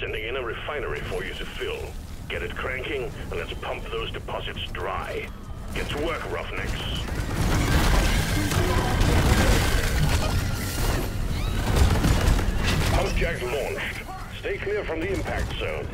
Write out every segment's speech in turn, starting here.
sending in a refinery for you to fill. Get it cranking, and let's pump those deposits dry. Get to work, roughnecks. Pump launched. Stay clear from the impact zone.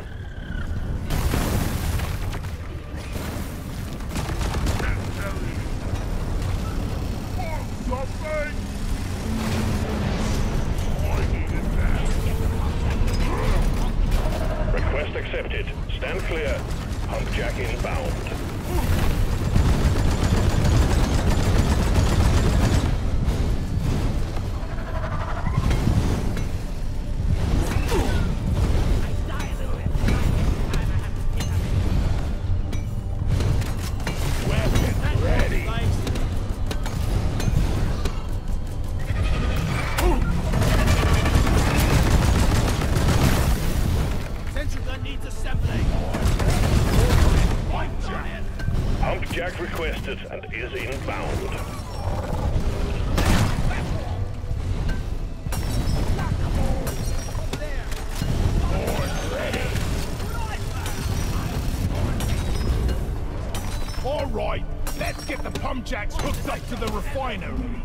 Jacks hooked up to the refinery.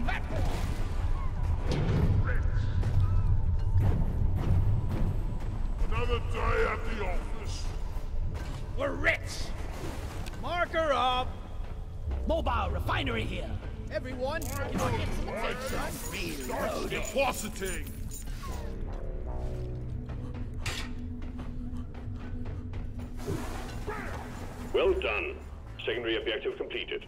Another day at the office. We're rich. Marker up. Mobile refinery here. Everyone, get some. Start depositing. Well done. Secondary objective completed.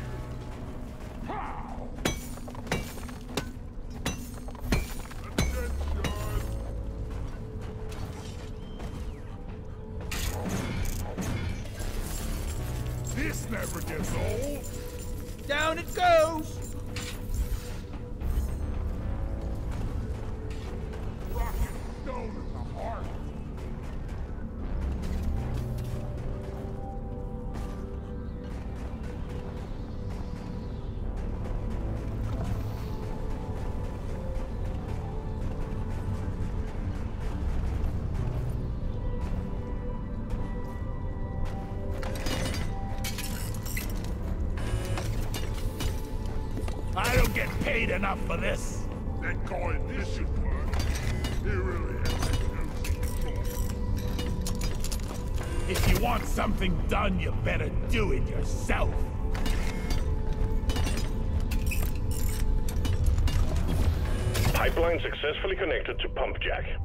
get paid enough for this. That guy in this should work. He really has If you want something done, you better do it yourself. Pipeline successfully connected to pump jack.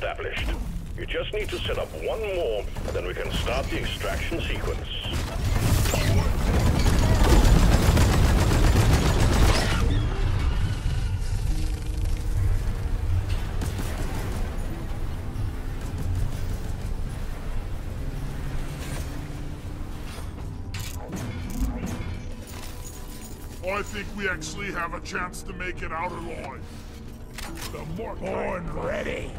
Established. You just need to set up one more, and then we can start the extraction sequence. Oh, I think we actually have a chance to make it out alive. The more Born ready.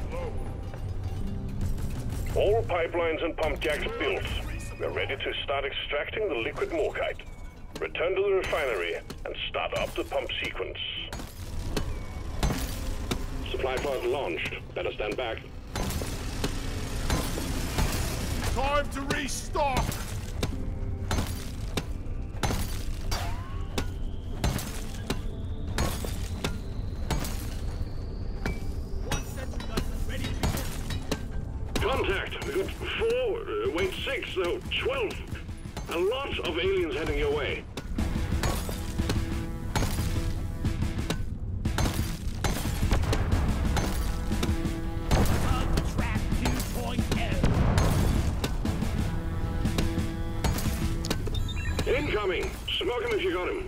All pipelines and pump jacks built. We're ready to start extracting the liquid morkite. Return to the refinery and start up the pump sequence. Supply pod launched. Better stand back. Time to restock! Contact! We got four, uh, wait, six, no, twelve. A lot of aliens heading your way. Hub 2.0. Incoming! Smoke him if you got him.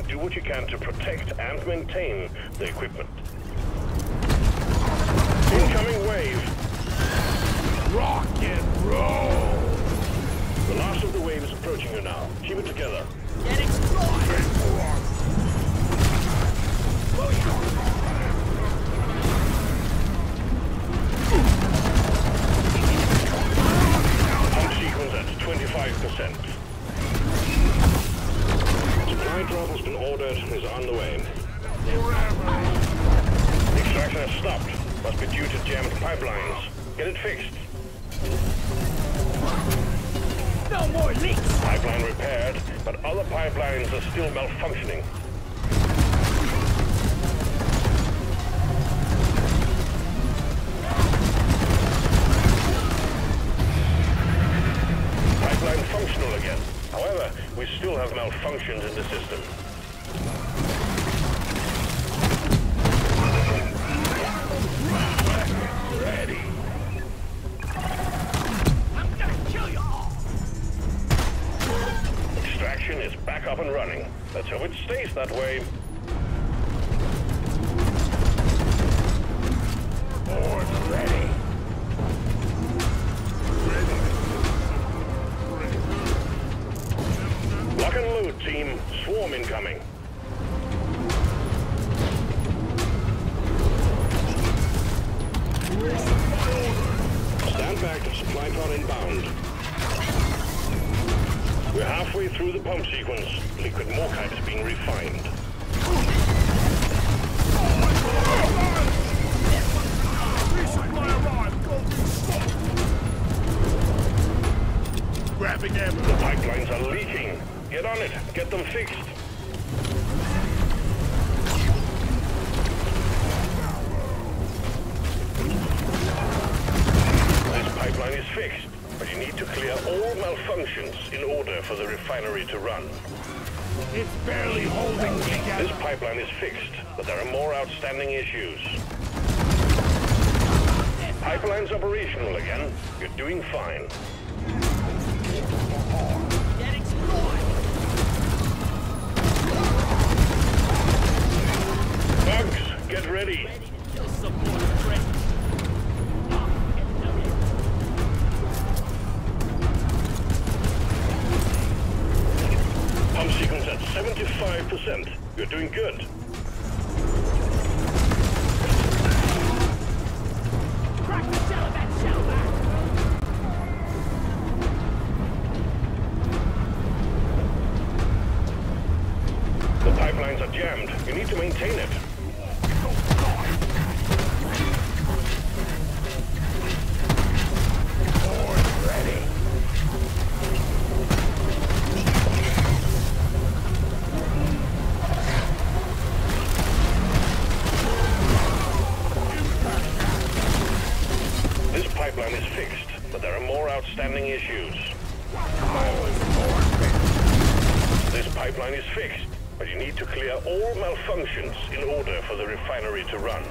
And do what you can to protect and maintain the equipment. Incoming wave! Rock and roll! The last of the wave is approaching you now. Keep it together. Get explored! Pump sequence at 25%. Has been ordered and is on the way. Extraction has stopped. Must be due to jammed pipelines. Get it fixed. No more leaks! Pipeline repaired, but other pipelines are still malfunctioning. Pipeline functional again. However, we still have malfunctions in the system. Up and running. Let's hope it stays that way. We're halfway through the pump sequence. Liquid morkite is being refined. Go restock. The pipelines are leaking. Get on it. Get them fixed. This pipeline is fixed, but you need to clear all malfunctions in order for the refinery to run. It's barely holding together. This pipeline is fixed, but there are more outstanding issues. Pipeline's operational again. You're doing fine. Bugs, get ready. Ready to maintain it. This pipeline is fixed, but there are more outstanding issues. This pipeline is fixed but you need to clear all malfunctions in order for the refinery to run.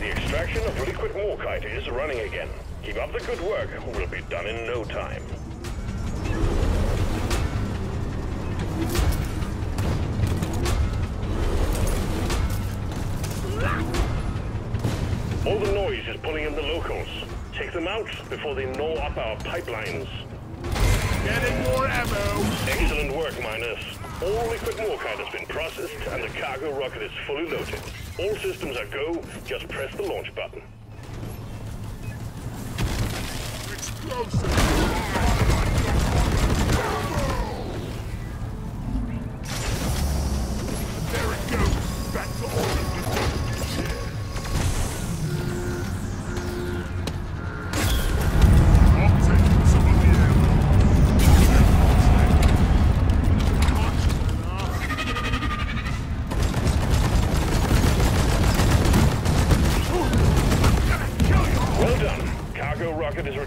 The extraction of liquid morkite is running again. Keep up the good work. We'll be done in no time. All the noise is pulling in the locals. Take them out before they gnaw up our pipelines. Getting more ammo. Excellent work, miners. All liquid morkite has been processed and the cargo rocket is fully loaded. All systems are go. Just press the launch button.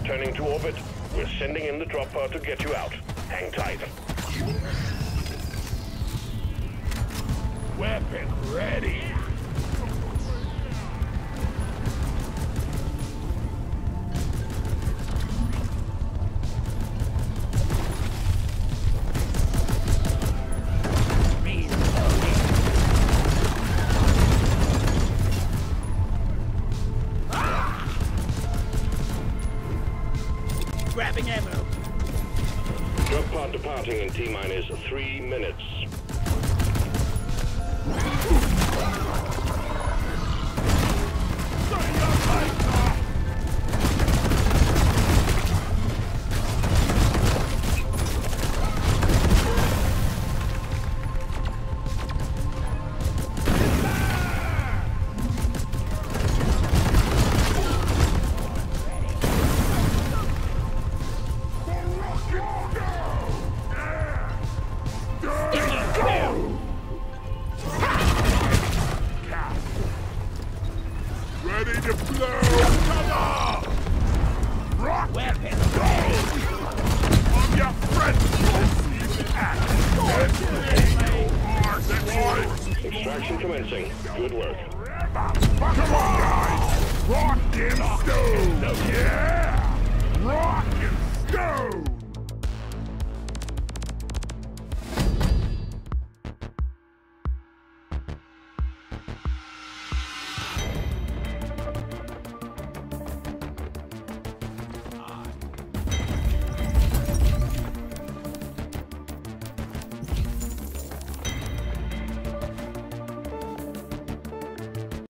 Returning to orbit. We're sending in the drop pod to get you out. Hang tight. Weapon ready. In T-minus three minutes.